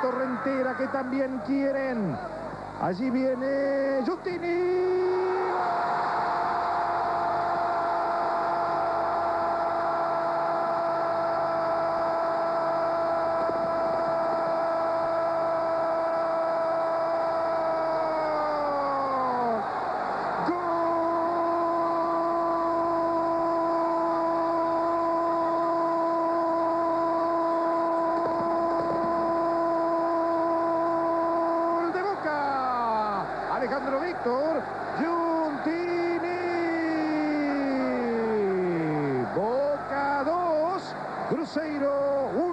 Torrentera, que también quieren. Allí viene Justini. Alejandro Víctor Giuntini. Boca 2, Cruzeiro 1.